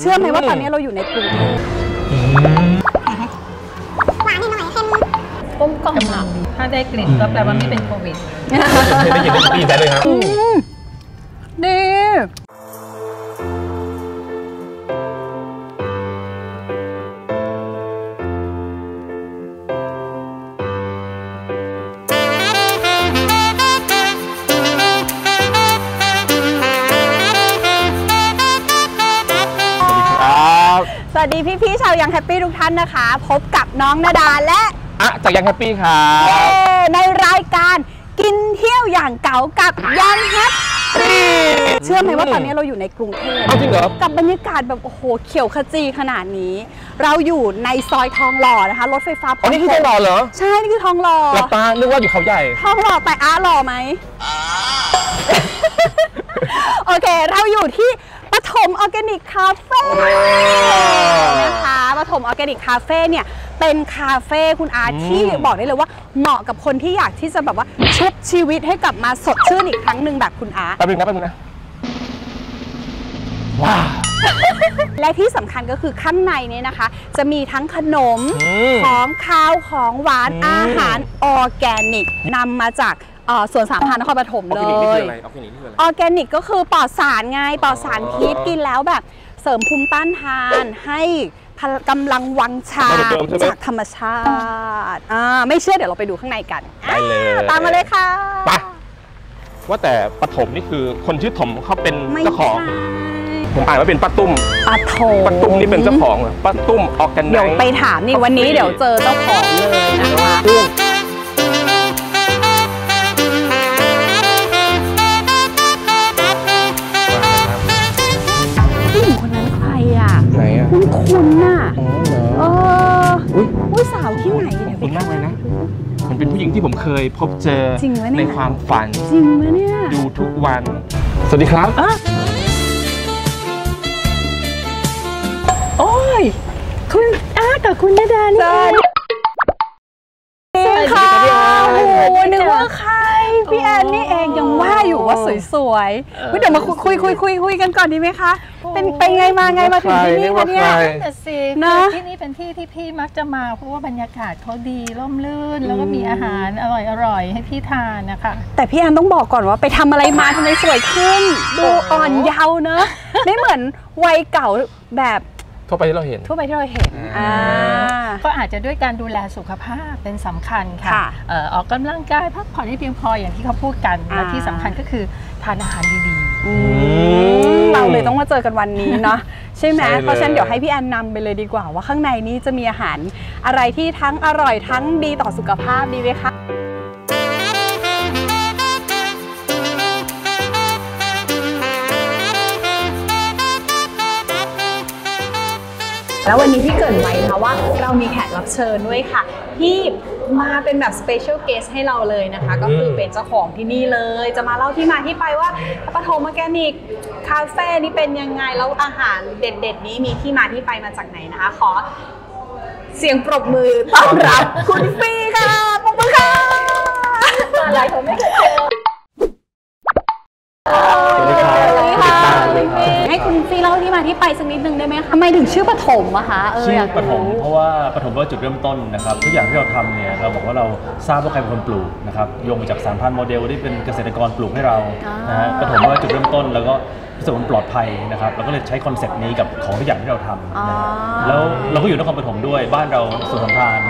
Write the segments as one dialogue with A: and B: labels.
A: เชื่อไหมว่าตอนนี้เราอยู่ในกรุงเทพ
B: กลมกล่อมอะถ้าได้กลิ่นก็แปลว่าไม่เป็นโควิด
C: ได้ยินได้ยินได้เลยครับ
A: อืมดี วัสดีพี่ๆชาว Young Happy ทุกท่านนะคะ พบกับน้องนาดาและ
C: อะจาก Young Happy ครับ
A: เอ่อในรายการกินเที่ยวอย่างเก๋ากับ Young Happy เชื่อไหมว่าตอนนี้เราอยู่ในกรุงเทพ
C: เอาจริงเหรอ
A: กับบรรยากาศแบบโอ้โหเขียวขจีขนาดนี้ เราอยู่ในซอยทองหล่อนะคะรถไฟฟ้า
C: อ๋อนี่คือทองหล่อเหรอ
A: ใช่นี่คือทองหล่อ
C: หลับตานึกว่าอยู่เขาใหญ่
A: ทองหล่อแต่อาหล่อไหมโอเค เราอยู่ที่ ปฐมออร์แกนิกคาเฟ่นะคะปฐมออร์แกนิกคาเฟ่เนี่ยเป็นคาเฟ่คุณอา
C: อืม
A: ที่บอกได้เลยว่าเหมาะกับคนที่อยากที่จะแบบว่าชุบชีวิตให้กลับมาสดชื่นอีกครั้งหนึ่งแบบคุณอา
C: แป๊บนึงนะแป๊บนึงนะว้าว
A: และที่สำคัญก็คือข้างในเนี่ยนะคะ จะมีทั้งขนม
C: อืม
A: ของคาวของหวาน
C: อืม
A: อาหารออร์แกนิกนำมาจากเอ่อ สวนสามพรานนครปฐม
C: ออ
A: เล
C: ร์แกนิกนี่คื
A: ย
C: ออะไรออร์แกนิกนี่คืออะไร
A: ออร์แกนิกก็คือปลอดสารไงปลอดสาร
C: อ๋อ
A: พิษกินแล้วแบบเสริมภูมิต้านทานให้พลกำลังวังชา
C: มาเหมือนเดิมใช่ไหม
A: จากธรรมชาติอ่าไม่เชื่อเดี๋ยวเราไปดูข้างในกัน
C: ได้เลย
A: อ่าตามมาเลยค่ะ
C: ไปว่าแต่ปฐมนี่คือคนชื่อถมเขาเป็น
A: ไม่
C: เจ้าของ
A: ใช่
C: ผมอ่านว่าเป็นป้าตุ้ม
A: ปลาโถ
C: ป้าตุ้มนี่เป็นเจ้าของเหรอป้าตุ้มออร์แกนิก
A: เดี๋ยวไปถามนี่วันนี้เดี๋ยวเจอเจ้าของเลยนะคะ คุณคุณน่ะ
C: อ๋อเหรอ
A: เออ
C: อุ้ย
A: ผู้สาวที่ไหน
C: ข
A: เนี่
C: อยบคุณมากเลยนะมันเป็นผู้หญิงที่ผมเคยพบเจอ
A: จริงวะเนี่ย
C: ในความฝัน
A: จริงไหมเนี่ย
C: ดูทุกวัน สวัสดีครับ
B: โอ้ย คุณอากับคุณนดานี่
A: เจอ
B: เอง
A: ค่ะ
C: สวัสดีครับพี่แอน
A: โอ้โหนึกว่าใคร พี่แอนนี่เองยังว่าอยู่ว่าสวยๆเฮ้ยเดี๋ยวมาคุยคุยคุยคุยคุยกันก่อนดีไหมคะ เป็นเป็นไงมาไงมาถึงที่นี่คะเนี่ย
B: แต่สิ
A: นะ
B: คือที่นี่เป็นที่ที่พี่มักจะมาเพราะว่าบรรยากาศเขาดีร่มรื่น แล้วก็มีอาหารอร่อยอร่อยๆให้พี่ทานนะคะ
A: แต่พี่แอนต้องบอกก่อนว่าไปทำอะไรมาทำไมสวยขึ้น ดูอ่อนเยาว์เนอะไม่เหมือนวัยเก่าแบบ
C: ทั่วไปที่เราเห็น
A: ทั่วไปที่เราเห็นอ่า
B: ก็อาจจะด้วยการดูแลสุขภาพเป็นสำคัญค่ะ
A: ค่ะ
B: เอ่อออกกำลังกายพักผ่อนให้เพียงพออย่างที่เขาพูดกัน
A: อ่า
B: และที่สำคัญก็คือทานอาหารดี
A: อื
C: ม
A: มเราเลยต้องมาเจอกันวันนี้เนาะใช่ไหม
C: ใช่เลย
A: เพราะฉะนั้นเดี๋ยวให้พี่แอนนำไปเลยดีกว่า ว่าข้างในนี้จะมีอาหารอะไรที่ทั้งอร่อยทั้งดีต่อสุขภาพดีไหมคะ แล้ววันนี้พี่เกริ่นไว้นะคะว่าเรามีแขกรับเชิญด้วยค่ะ ที่มาเป็นแบบ special guest ให้เราเลยนะคะ ก็คือเป็นเจ้าของที่นี่เลย จะมาเล่าที่มาที่ไปว่าปฐมออแกนิกคาเฟ่นี่เป็นยังไง แล้วอาหารเด็ด ๆ นี้มีที่มาที่ไปมาจากไหนนะคะ ขอเสียงปรบมือต้อนรับคุณฟีค่ะปรบมือค่ะหลายคนไม่เคยเจอ มาที่ไปสักนิดนึงได้ไหมคะทำไมถึงชื่อปฐมอะคะเออ
D: ชื่
A: อยา
D: อกปฐม
A: รู้
D: เพราะว่าปฐมว่าจุดเริ่มต้นนะครับทุกอย่างที่เราทำเนี่ยเราบอกว่าเราทราบว่าใครเป็นคนปลูกนะครับโยงมาจากสามพรานโมเดลที่เป็นเกษตรกรปลูกให้เรา
A: อ่า นะ
D: ฮะปฐมว่าจุดเริ่มต้นแล้วก็ รู้สึกว่ามันปลอดภัยนะครับเราก็เลยใช้ concept นี้กับของทุกอย่างที่เราทำนะฮะแล้วเราก็อยู่นครปฐมด้วยบ้านเราสวนสามพราน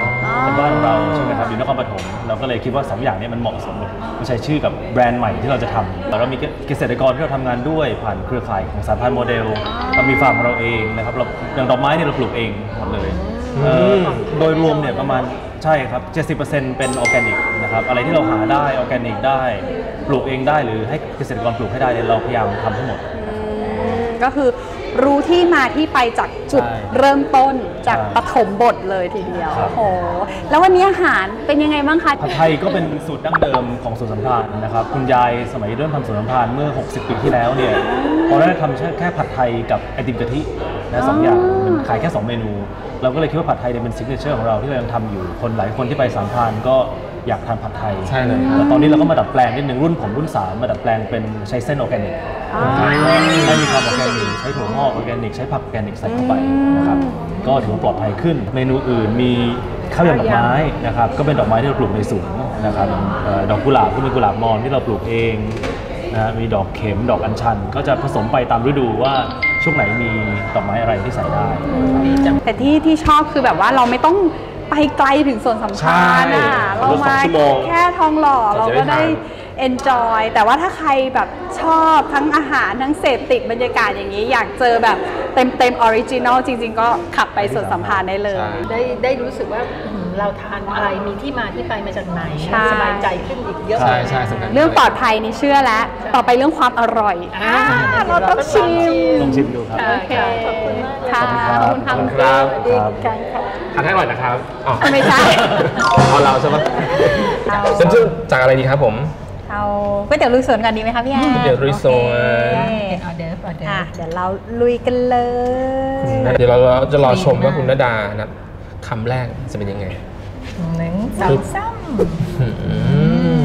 D: เป็นบ้านของเราใช่ไหมครับอยู่นครปฐมเราก็เลยคิดว่าสองอย่างเนี้มันเหมาะสมมาใช้ชื่อกับแบรนด์ใหม่ที่เราจะทำเรามีเกษตรกรที่เราทำงานด้วยผ่านเครือข่ายของสามพรานโมเดลเรามีฟาร์มของเราเองนะครับเราอย่างดอกไม้เนี่ยเราปลูกเองหมดเลยเอ่อโดยรวมเนี่ยประมาณใช่ครับ 70%เป็นออร์แกนิกนะครับ อะไรที่เราหาได้ออร์แกนิกได้ ปลูกเองได้หรือให้เกษตรกรปลูกให้ได้เนี่ยเราพยายามทำทั้งหมด
A: ก็คือรู้ที่มาที่ไปจากจุด
D: ใช่
A: เริ่มต้นจาก
D: ใช่
A: ปฐมบทเลยทีเดียว
D: ครับ
A: โอ้โห แล้ววันนี้อาหารเป็นยังไงบ้างคะ
D: ผัดไทยก็เป็นสูตรดั้งเดิมของสวนสามพรานนะครับ คุณยายสมัยเริ่มทำสวนสามพรานเมื่อ 60 ปีที่แล้วเนี่ยตอนแรกทำแค่ผัดไทยกับไอติมกะทินะสองอย่างมันขายแค่ 2 เมนู เราก็เลยคิดว่าผัดไทยเนี่ยเป็น signature ของเราที่เรายังทำอยู่คนหลายคนที่ไปสามพรานก็ อยากทานผัดไทย
C: ใช่เลยครับ
D: แล้วตอนนี้เราก็มาดัดแปลงนิดหนึ่งรุ่นผมรุ่น3มาดัดแปลงเป็นใช้เส้นออร์แกนิก
A: อ่า
D: ให้มีความออร์แกนิกใช้ถั่วงอกนิกใช้ผักออร์แกนิกใส่เข้าไปนะครับก็ถือว่าปลอดภัยขึ้น เมนูอื่นมีข้าวยำดอกไม้นะครับก็เป็นดอกไม้ที่เราปลูกในสวนนะครับเอ่อดอกกุหลาบก็เป็นกุหลาบมอนที่เราปลูกเองนะฮะมีดอกเข็มดอกอัญชัน ก็จะผสมไปตามฤดูว่าช่วงไหนมีดอกไม้อะไรที่ใส่ได้
B: ดีจัง
A: แต่ที่ที่ชอบคือแบบว่าเราไม่ต้อง ไปไกลถึงสวนสัมพันธ์อะ
C: ใช่
A: เรามา
C: ชั่วโมง
A: แค่ทองหล่อ
C: เรา
A: เรา
C: จะ
A: ก็
C: ได้
A: ได้
C: ทาน
A: enjoy แต่ว่าถ้าใครแบบชอบทั้งอาหารทั้งเสพติดบรรยากาศอย่างนี้ อยากเจอแบบเต็มเต็ม original จริง ๆ ก็ขับไปสวนสามพรานได้เลย
C: ใช่
B: ได้ได้รู้สึกว่าอืมเราทานอะไรมีที่มาที่ไปมาจากไหน
A: ใช่
B: สบายใจขึ้นอีกเยอะ
C: ใช่ใช่สำคัญ
A: เรื่องปลอดภัยนี่เชื่อแล้ว ต่อไปเรื่องความอร่อย
B: อ่า
A: อ่าเราต้องชิม
D: ลองชิมดูครับ
A: โอเค
B: ขอบคุณมากเลย
A: ค่ะ
D: ขอบคุณครับ
A: ขอบคุณ
C: ครั
A: ค่ะสวัสดีกันค่ะ
C: ทานให้อร่อยนะครับอ๋อ
A: ไม่ใช่
C: เอาเราใช่ไหม
A: เอา
C: เริ่มจากอะไรดีครับผม
A: เอาก๋วยเตี๋ยวลุยสวนก่อนดีไหมคะพี่แอน
C: ก๋วยเตี๋ยวลุยสวน
A: โอเค
B: เป็นออเดิร์ฟออเดิ
A: อะ
B: ร์ฟ
A: เดี๋ยวเราลุยกันเลย
C: เดี๋ยวเราจะรอชมว่า
B: ดีมาก
C: คุณนดานะคำแรกจะเป็นยังไง
B: หนึ่งสองสาม
C: อื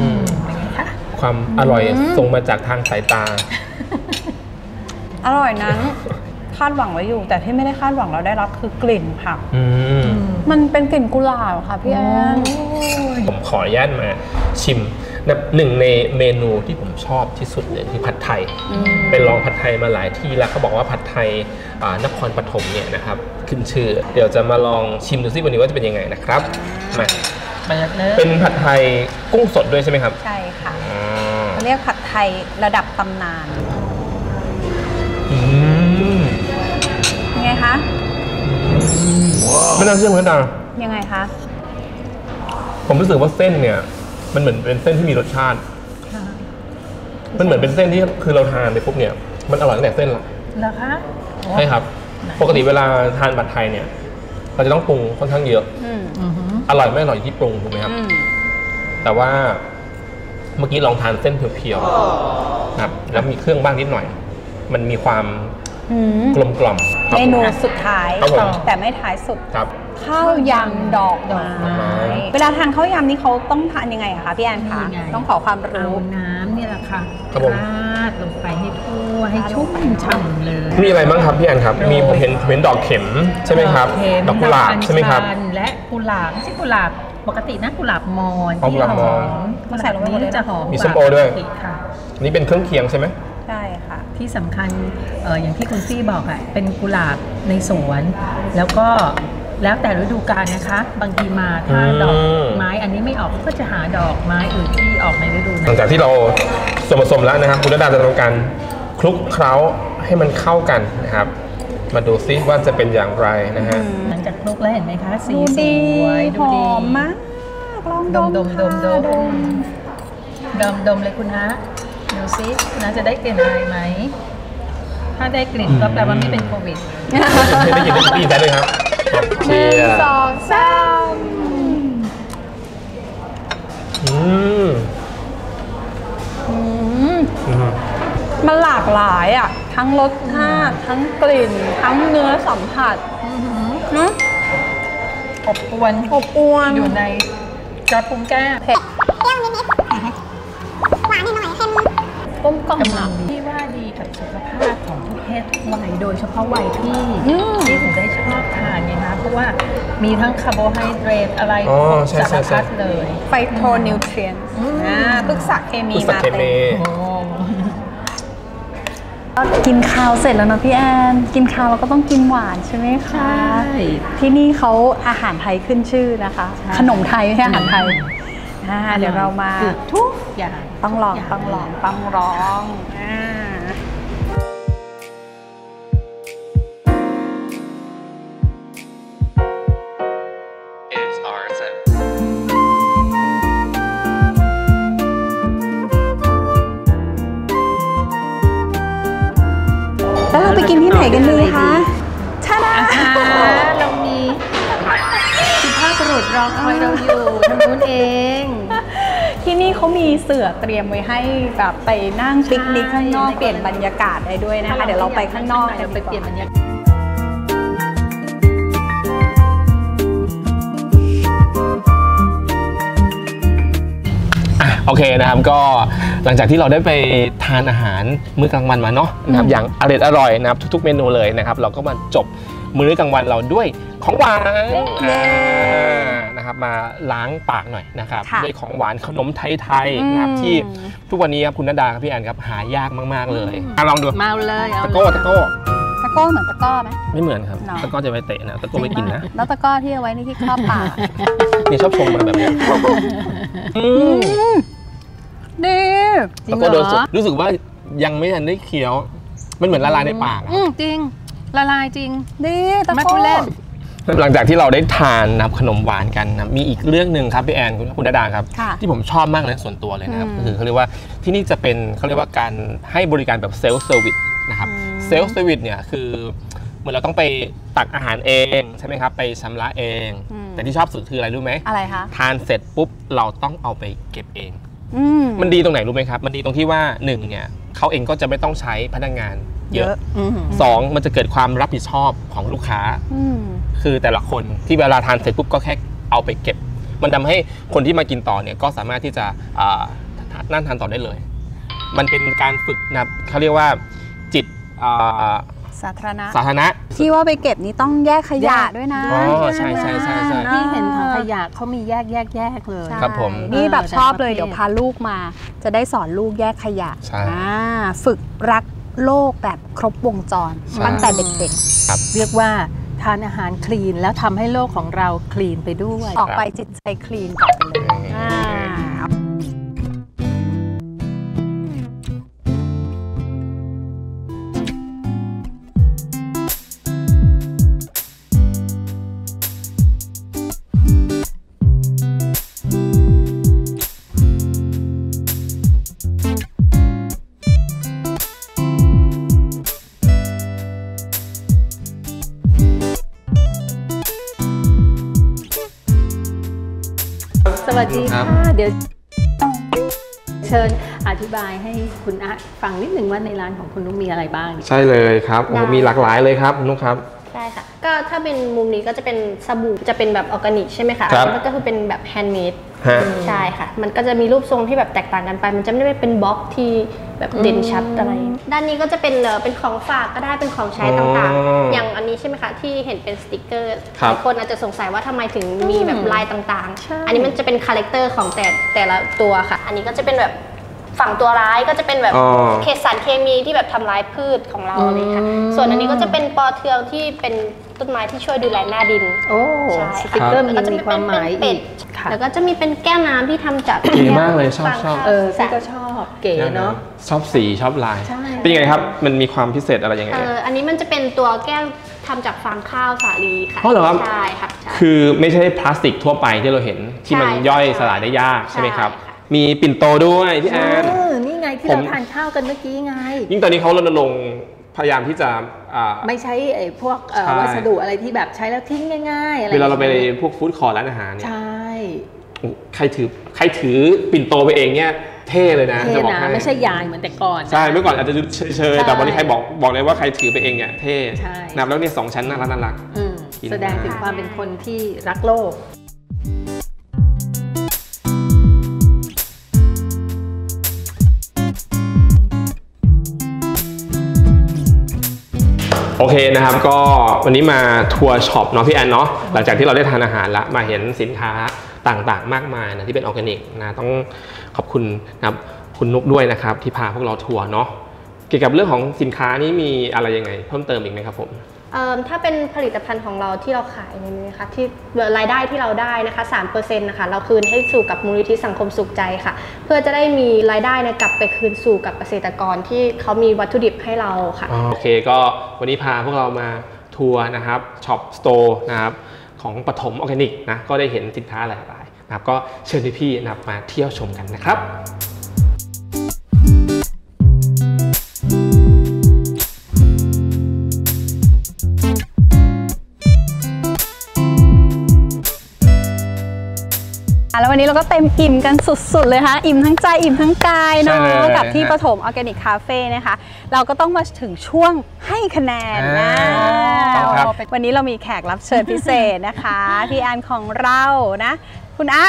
C: ม
B: เป็นไงคะ
C: ความอร่อยส่งมาจากทางสายตา
A: อร่อยนั้นคาดหวังไว้อยู่ แต่ที่ไม่ได้คาดหวังเราได้รับคือกลิ่นค่ะ
C: อื ม
A: มันเป็นกลิ่นกุหลาบค่ะพี่แอน
C: ผมขออนุญาตมาชิมนะหนึ่งในเมนูที่ผมชอบที่สุดเลยคือผัดไทยเป็นลองผัดไทยมาหลายที่แล้วเขาบอกว่าผัดไทยอ่านครปฐมเนี่ยนะครับขึ้นชื่อ เดี๋ยวจะมาลองชิมดูซิวันนี้ว่าจะเป็นยังไงนะครับมา
B: เปิดเลย
C: เป็นผัดไทยกุ้งสดด้วยใช่ไหมครับ
A: ใช่ค่ะ
C: อ๋อ
A: เขาเรียกผัดไทยระดับตำนาน
C: ไม่น่าเชื่อเหมือนกันนะ
A: ยังไงคะ
C: ผมรู้สึกว่าเส้นเนี่ย มันเหมือนเป็นเส้นที่มีรสชาติ มันเหมือนเป็นเส้นที่คือเราทานไปปุ๊บเนี่ย มันอร่อยตั้งแต่เส้นละ
B: เหรอคะโอ้
C: ใช่ครับ ปกติเวลาทานผัดไทยเนี่ย เราจะต้องปรุงค่อนข้างเยอะ
A: อืม
B: อือหือ
C: อร่อยไม่อร่อยอยู่ที่ปรุงถูกไหมครับ
A: อืม
C: แต่ว่าเมื่อกี้ลองทานเส้นเพียวๆนะครับ แล้วมีเครื่องบ้างนิดหน่อย มันมีความ
A: อืม
C: กลมกล่อมครับ
A: เมนูสุดท้าย
C: ครับผม
A: แต่ไม่ท้ายสุด
C: ครับ
A: ข้าวยำดอกไม้
C: ดอกไม้
A: เวลาทานข้าวยำนี่เขาต้องทานยังไงอะคะพี่แอนคะ
B: นี่ไง
A: ต้องขอความ
B: เอา
A: รู้
B: น้ำเนี่ยแหละค่ะ
C: ครับผม
B: ราดลงไปให้ทั่วให้ชุ่มฉ่ำเลย
C: มีอะไรบ้างครับพี่แอนครับ มีผมเห็นผมเห็นดอกเข็มใช่ไหมครับ
B: เข็ม
C: ดอกกุหลาบ
B: อัญ
C: ใช่ไหมครับ
B: ชันและกุหลาบไม่ใช่กุหลาบปกตินะกุหลาบมอน
C: อ๋อกุหลาบมอน
B: กุหลาบนี้จะหอม
C: มีส้มโอด้วย
B: กาปกติค่ะ
C: อันนี่เป็นเครื่องเคียงใช่ไหม
A: ใช่ค่ะ
B: ที่สำคัญเอออย่างที่คุณฟี่บอกอะเป็นกุหลาบในสวน แล้วก็แล้วแต่ฤดูกาลนะคะ บางทีมาถ้า
C: อืม
B: ดอกไม้อันนี้ไม่ออกก็จะหาดอกไม้อื่นที่ออกในฤดู
C: ห
B: นั้
C: ลัง
B: น
C: จากที่เราส่วนผสมแล้วนะครับ คุณระดาจะทำการคลุกเคล้าให้มันเข้ากันนะครับ มาดูซิว่าจะเป็นอย่างไรนะฮะ
B: หลังจากคลุกแล้วเห็นไหมคะ สี
A: ดู
B: ส
A: ดี
B: วยดู
A: ห
B: ดี
A: อมมากลอง
B: ด
A: ด
B: ม
A: ม
B: ดมดมด
A: ค่ะ
B: มดมดมเลยคุณฮะ ดูซิคุณฮะจะได้กลิ่นอะไรไหม ถ้าได้กลิ่นก็แปลว่าไม่เป็นโควิด
C: ไม่ได้ยินได้ยินได้เลยครับ
A: หนึ่งสองสาม
C: อืม
A: อืม
C: อืม
A: มันหลากหลายอะ ทั้งรสชาติทั้งกลิ่น ทั้งเนื้อสัมผัสเนอะ
B: อบอวน
A: อบอวน
B: อยู่ในจอดพุงแก้ม
A: เผ็ด กลมกล่อม
B: กำลั
A: อะ
B: งที่ว่าดีกับสุขภาพของทุกเพศทุกวัยโดยเฉพาะวัยพี่
A: อืม
B: ที่ถึงได้ชอบทานไงคะเพราะว่ามีทั้งคาร์โบไฮเดรตอะไร
C: อ๋อใช่
B: สา
C: ใช่
B: ร
C: ใช่
B: พัดเลย
A: ไฟโทนิวเทรียน
B: อืม
A: อ่าพฤกษเคมี
C: พุทธ
A: มา
C: เค
A: เต็
C: มี
A: ม
B: โอ้
A: กินข้าวเสร็จแล้วนะพี่แอน กินข้าวเราก็ต้องกินหวานใช่ไหมคะ ที่นี่เขาอาหารไทยขึ้นชื่อนะคะ
B: ใช่
A: ขนมไทยไม่ใช่อาหารไทย อ่าเดี๋ยวเรามา
B: คือทุกอย่าง
A: ต้องลอง
B: ย่า
A: ต้องลองต้องลองอ่า
E: is RSM.
A: แล้วเราไปกินที่ไหนกันดีคะชาดา
B: อ่าเรามีสุภาพบุรุษรอคอยเราอยู่ทางนู้นเอง
A: ที่นี่ เขามีเสือเตรียมไว้ให้แบบไปนั่งปิกนิกข้างนอกเปลี่ยนบรรยากาศได้ด้วยนะคะ เดี๋ยวเราไปข้างนอกกั
B: เดี๋ย
A: น
B: วไป
A: ดีก
B: เปลี่ยนบร
A: ว่าร
B: ยากาศ
C: อะโอเคนะครับก็หลังจากที่เราได้ไปทานอาหารมื้อกลางวันมาเนาะนะครับอย่างอร่อยอร่อยนะครับทุกๆ เมนูเลยนะครับ เราก็มาจบมื้อกลางวันเราด้วยของหวานอ่า นะครับมาล้างปากหน่อยนะครับ
A: ค่ะ
C: ด้วยของหวานขนมไทยๆนะครับ
A: อืม
C: ที่ทุกวันนี้ครับคุณนดาครับพี่แอนครับหายากมากๆเลยอะลองดู
B: มาเลยเอา
C: ตะโก้ตะโก้
A: ตะโก้เหมือนตะกร้อไหม
C: ไม่เหมือนครับ
A: เนาะ
C: ตะโก้จะไปเตะนะตะโก้ไม่กินนะ
A: แล้วตะกร้อที่เอาไว้ในที่ครอบปาก
C: นี่ชอบชมมาแบบเนี้ยอืม
A: ดี
B: จริง
C: ตะโก้
B: เห
C: โดนสุด
B: อ
C: รู้สึกว่ายังไม่ทันได้เคี้ยว มันเหมือนละลายในปากอะ
B: อืมจริง ละลายจริง
A: ดีตะโก้ไม่
B: พูดเล่น
C: หลังจากที่เราได้ทานนะครับขนมหวานกันนะมีอีกเรื่องหนึ่งครับพี่แอนคุณคุณดาดาครับ
A: ค่ะ
C: ที่ผมชอบมากเลยส่วนตัวเลยนะครับ
A: อืม
C: ก็คือเขาเรียกว่าที่นี่จะเป็นเขาเรียกว่าการให้บริการแบบ self-service นะครับ
A: อืม
C: self-service เนี่ยคือเหมือนเราต้องไปตักอาหารเองใช่ไหมครับ ไปชำระเอง แต่ที่ชอบสุดคืออะไรรู้ไหม
A: อะไรคะ
C: ทานเสร็จปุ๊บเราต้องเอาไปเก็บเอง
A: อืม
C: มันดีตรงไหนรู้ไหมครับ มันดีตรงที่ว่าหนึ่งเนี่ยเขาเองก็จะไม่ต้องใช้พนักงาน เย
A: เย
C: อะ
A: อะ
B: อืม
C: สองมันจะเกิดความรับผิดชอบของลูกค้า
A: อืม
C: คือแต่ละคนที่เวลาทานเสร็จปุ๊บก็แค่เอาไปเก็บ มันทำให้คนที่มากินต่อเนี่ยก็สามารถที่จะอ่านั่งทานต่อได้เลย มันเป็นการฝึกนะครับเขาเรียกว่าจิตอ่า
A: สาธารณะ
C: สาธารณะ
A: ที่ว่าไปเก็บนี้ต้องแยกขยะ
B: แยก
A: ด้วยนะ
C: อ๋อใช่ใช่ใช่ใช่
B: ที่เห็นถังขยะเขามีแยกแยกแยกเลย
A: ใช่
C: ครับผม
A: นี่แบบ
B: เออ
A: ชอบเลย
B: แต่ละประเภท
A: เดี๋ยวพาลูกมา จะได้สอนลูกแยกขยะ
C: ใช่
A: อ่าฝึกรัก โลกแบบครบวงจร
C: ใช่
A: ตั้งแต่เด็ก
B: เรียกว่าทานอาหารคลีนแล้วทำให้โลกของเราคลีนไปด้วย
A: ๆออกไปจิตใจคลีนกลับไปเลย
B: วัสดี
C: ครับ
B: ค่ะเดี๋ยวเชิญอธิบายให้คุณอะฟังนิดหนึ่งว่าในร้านของคุณนุ๊กมีอะไรบ้าง
C: ใช่เลยครับโอ้โห
F: ได้
C: มีหลากหลายเลยครับคุณนุ๊กครับ
F: ใช่ค่ะก็ถ้าเป็นมุมนี้ก็จะเป็นสบู่จะเป็นแบบออร์แกนิกใช่ไหมคะ
C: ครับ
F: อันนี้ก็คือเป็นแบบ handmade ฮะใช่ค่ะ มันก็จะมีรูปทรงที่แบบแตกต่างกันไป มันจะไม่ได้เป็นบล็อกที่ แบบเด่นชัดอะไร ด้านนี้ก็จะเป็นเอ่อเป็นของฝากก็ได้เป็นของใช้ต่าง
C: ๆอ๋อ
F: อย่างอันนี้ใช่ไหมคะที่เห็นเป็นสติกเกอร์
C: ครับ
F: หลายคนอาจจะสงสัยว่าทำไมถึงมีแบบลายต่าง
B: ใช่
F: ๆอันนี้มันจะเป็น character ของแต่แต่ละตัวค่ะ อันนี้ก็จะเป็นแบบฝั่งตัวร้ายก็จะเป็นแบบ
C: อ๋อ
F: เคสสารเคมีที่แบบทำร้ายพืชของเราอะไรอย่างเลยค่ะ
B: อืม
F: ส่วนอันนี้ก็จะเป็นปอเทืองที่เป็นต้นไม้ที่ช่วยดูแลหน้าดิน
B: โอ้
F: ใช่
B: สติกเกอร์
F: แล้
B: มัน
F: ก็
B: ยัง
F: จะ
B: มีความหมาย
F: เป็
B: อี
F: น
B: ก
F: เป็นเซ็ต
B: ค่ะ
F: แล้วก็จะมีเป็นแก้วน้ำที่ทำจาก
C: เก๋มากเลยชอบ
F: ฟาง
C: ชอบ
F: ข้าว
B: เออพี่
F: สาร
B: ก็ชอบ เก๋เนาะ
C: ชอบสีชอบลาย
B: ใช่
C: เป็นยังไงครับ มันมีความพิเศษอะไรยังไง
F: เอออันนี้มันจะเป็นตัวแก้วทำจากฟางข้าวสาลีค่ะ
C: อ๋อเหรอครับ
F: ใช่ค่ะใช่
C: คือไม่ใช่พลาสติกทั่วไปที่เราเห็นที่มัน
F: ใช่
C: ย่อย
F: ใช่
C: สลายได้ยากใช่ไหมครับ
F: ใช่ค่ะ
C: มีปิ่นโตด้วยพี่แอน
B: เออนี่ไงที่
C: ผม
B: เราทานข้าวกันเมื่อกี้ไง
C: ยิ่งตอนนี้เขารณรงค์พยายามที่จะอ่า
B: ไม่ใช้ไอ้พวกเอ่อ
C: ใช่
B: วัสดุอะไรที่แบบใช้แล้วทิ้งง่ายๆอะไร
C: เวลาเราไป
B: อย่งงี้ย
C: พวกฟู้ดคอร์ร้านอาหารเนี่ย
B: ใช่
C: ใครถือใครถือปิ่นโตไปเองเนี่ย เท่เลยนะ
B: เท่
C: จะบอก
B: นะ
C: ให้
B: ไม่ใช่ยายเหมือนแต่ก่อน
C: ใช่เมื่อก่อนอาจจะดูเฉย
B: ใช่
C: ๆแต่วันนี้ใครบอกบอกเลยว่าใครถือไปเองเนี่ยเท่
B: ใช่
C: นะครับแล้วเนี่ยสองชั้นน่ารักน่ารัก
B: อืม
C: กิน
B: แสดงถึงความเป็นคนที่รักโลก
C: โอเคนะครับก็วันนี้มาทัวร์ช็อปเนาะพี่แอนเนาะหลังจากที่เราได้ทานอาหารละมาเห็นสินค้า ต่างๆ มากมายนะที่เป็นออร์แกนิกนะต้องขอบคุณนะครับคุณนุกด้วยนะครับที่พาพวกเราทัวร์เนาะเกี่ยวกับเรื่องของสินค้านี้มีอะไรยังไง เพิ่มเติมอีกไหมครับผม
F: เอิ่มถ้าเป็นผลิตภัณฑ์ของเราที่เราขายในนี้นะคะที่รายได้ที่เราได้นะคะ3%นะคะเราคืนให้สู่กับมูลนิธิสังคมสุขใจค่ะ เพื่อจะได้มีรายได้เนี่ยกลับไปคืนสู่กับเกษตรกรที่เขามีวัตถุดิบให้เราค่ะ
C: โอเคก็วันนี้พาพวกเรามาทัวร์นะครับช็อปสโตร์นะครับ ของปฐมออร์แกนิกนะก็ได้เห็นสินค้าหลายหลายนะครับก็เชิญพี่ๆนะครับมาเที่ยวชมกันนะครับ
A: ววันนี้เราก็เต็มอิ่มกันสุด ๆ เลยค่ะ อิ่มทั้งใจอิ่มทั้งกายเนาะ
C: ใช่เลย
A: กับที่
C: ฮะ
A: ปฐมออร์แกนิกคาเฟ่นะคะ เราก็ต้องมาถึงช่วงให้คะแนนนะ
C: อ่าครับ
A: วันนี้เรามีแขกรับเชิญพิเศษนะคะ พี่แอนของเรานะ คุณอะ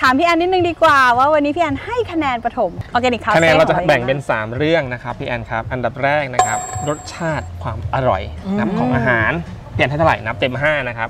A: ถามพี่แอนนิดนึงดีกว่าว่าวันนี้พี่แอนให้คะแนนปฐมออร์แกนิกคาเฟ่
C: คะแนนเราจะแบ่งเป็น 3 เรื่องนะครับพี่แอนครับ อันดับแรกนะครับ รสชาติความอร่อยนับของอาหาร เปลี่ยนให้เท่าไหร่นับเต็ม 5 นะครับ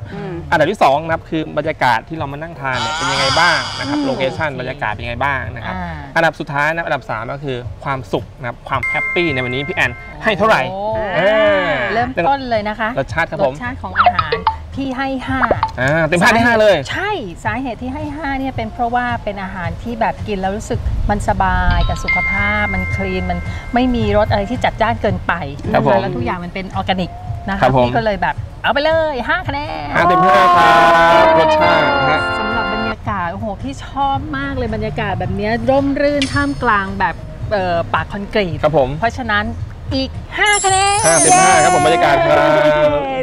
C: อันดับที่ 2 นับคือบรรยากาศที่เรามานั่งทานเนี่ยเป็นยังไงบ้างนะครับ location บรรยากาศเป็นยังไงบ้างนะครับ
B: อ่า
C: อันดับสุดท้ายนะอันดับ 3 ก็คือความสุขนะครับความ happy ในวันนี้พี่แอนให้เท่าไหร่
B: โอ้
C: อ่า
B: เริ่มต้นเลยนะคะ
C: รสชาติครับผม
B: รสชาติของอาหารพี่ให้ห้า
C: อ่าเต็มห้าได้ห้าเลย
B: ใช่สาเหตุที่ให้5เนี่ยเป็นเพราะว่าเป็นอาหารที่แบบกินแล้วรู้สึกมันสบายกับสุขภาพมัน clean มันไม่มีรสอะไรที่จัดจ้านเกินไป
C: ครับ
B: นะ
C: ผม
B: คะแล้วทุกอย่างมันเป็นออร์แกนิกนะ
C: ครั
B: คะ
C: บผม
B: พี่ก็เลยแบบ เอาไปเลย 5 คะแนน
C: ห้าเต็มห้าครับรสชาตินะฮะ
B: สำหรับบรรยากาศ โอ้โห พี่ชอบมากเลยบรรยากาศแบบเนี้ยร่มรื่นท่ามกลางแบบเอ่อปากคอนกรีต
C: ครับผม
B: เพราะฉะนั้นอีก 5 คะแนน
C: ห้าเต็มห้าครับผมบรรยากาศครับ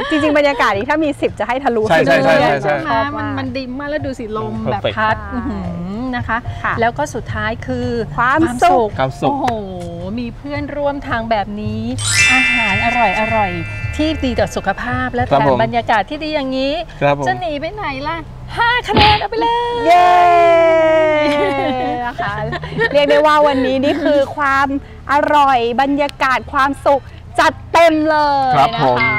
A: จริง ๆ บรรยากาศนี้ถ้ามี 10 จะให้ทะลุ
C: ใช่ใช่ใช่ใช่ใช่
B: ไหมมันมันดีมากแล้วดูสิลมแบบ
C: Perfect
B: พัด
A: ใช่
B: อื้อหือนะคะ
A: ค่ะ
B: แล้วก็สุดท้ายคือ
A: ความสุข
C: ความสุข
B: โอ้โห มีเพื่อนร่วมทางแบบนี้ อาหารอร่อยอร่อย ที่ดีต่อสุขภาพและ
C: ค
B: แถ
C: รับ
B: ม
C: ผม
B: บรรยากาศที่ดีอย่างนี้
C: ครับผม
B: จะหนีไปไหนล่ะ5คะแนนเอาไปเลย
A: เย้นะคะเรียกได้ว่าวันนี้นี่คือความอร่อยบรรยากาศความสุขจัดเต็มเลย
C: ครับ
A: นะ
C: ผม
A: คะ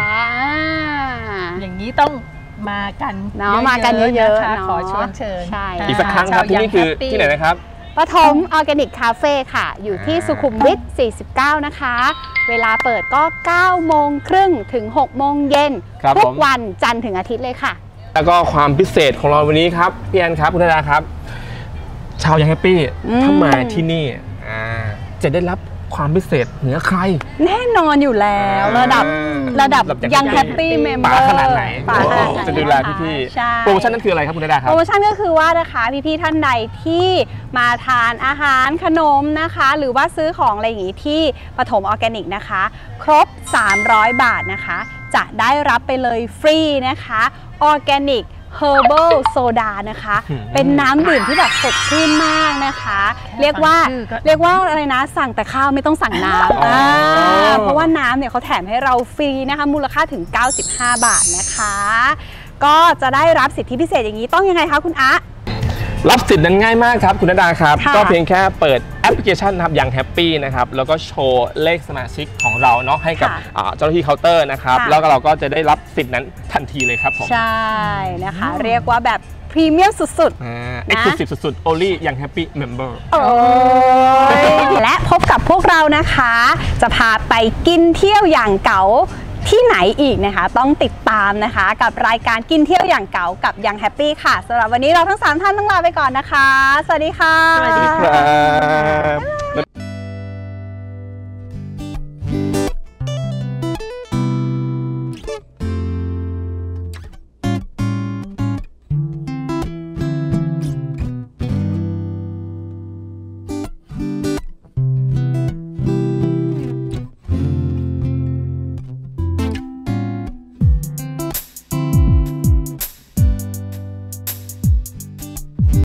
B: อย่างนี้ต้องมากัน
A: เนาะมากันเยอะๆ
B: นะคะ
A: เนาะ
B: ขอชวนเชิญ
A: ใช่
C: อีกสักครั้งครับที่นี่คือที่ไหนนะครับ
A: ปฐมออร์แกนิกคาเฟ่ค่ะ อยู่ที่
C: อ่า
A: สุขุมวิท 49 นะคะ เวลาเปิดก็ 9 โมงครึ่งถึง 6 โมงเย็น
C: ครับ
A: ทุ
C: ผ
A: ก
C: ม
A: วันจันทร์ถึงอาทิตย์เลยค่ะ
C: แล้วก็ความพิเศษของเราวันนี้ครับพี่แอนครับคุณธดาครับ ชาว Young Happy
A: อืม
C: ถ้ามาที่นี่อ่าจะได้รับ ความพิเศษเหนือใคร
A: แน่นอนอยู่แล้วระดับ
C: อ่า
A: ระดับ
C: ระดับ
A: ยัง
C: ยัง
A: แฮปปี้เมมเบ
C: ป๋าขนาดไหน
A: ป๋าขนาดไหน
C: จะดูแล
A: นะคะ
C: พี่
A: ใช่
C: ๆโปรโมชั่นนั้นคืออะไรครับคุณธดาครับ
A: โปรโมชั่นก็คือว่านะคะพี่ๆท่านใดที่มาทานอาหารขนมนะคะ หรือว่าซื้อของอะไรอย่างนี้ที่ปฐมออร์แกนิกนะคะ ครบ 300 บาทนะคะ จะได้รับไปเลยฟรีนะคะออร์แกนิก Herbal Soda นะคะ
C: อืม
A: เป็นน้ำดื่มที่แบบสดชื่นมากนะคะ เรียกว่า
B: ชื่อก็
A: เรียกว่าอะไรนะ สั่งแต่ข้าวไม่ต้องสั่งน้ำ
C: อ๋ออ่า
A: เพราะว่าน้ำเนี่ยเขาแถมให้เราฟรีนะคะ มูลค่าถึง 95 บาทนะคะ ก็จะได้รับสิทธิพิเศษอย่างนี้ต้องยังไงคะคุณอะ
C: รับสิทธิ์นั้นง่ายมากครับ คุณธดาครับ
A: ค่ะ
C: ก็เพียงแค่เปิดแอปพลิเคชันนะครับ Young Happy นะครับแล้วก็โชว์เลขสมาชิกของเราเนาะให้กับอ่าเจ้าหน้าที่เคาน์เตอร์นะครับ
A: ค่ะ
C: แล้วก็เราก็จะได้รับสิทธิ์นั้นทันทีเลยครับผม
A: ใช่นะคะ เรียกว่าแบบพรีเมียมสุด
C: อ่า exclusive สุดๆ only Young Happy member
A: ๆโอ้ยและพบกับพวกเรานะคะ จะพาไปกินเที่ยวอย่างเก๋า ที่ไหนอีกนะคะ ต้องติดตามนะคะ กับรายการกินเที่ยวอย่างเก๋ากับ Young Happy ค่ะสำหรับวันนี้เราทั้ง 3 ท่านต้องลาไปก่อนนะคะ สวัสดีค่ะ
B: สวัสดี
C: ครับ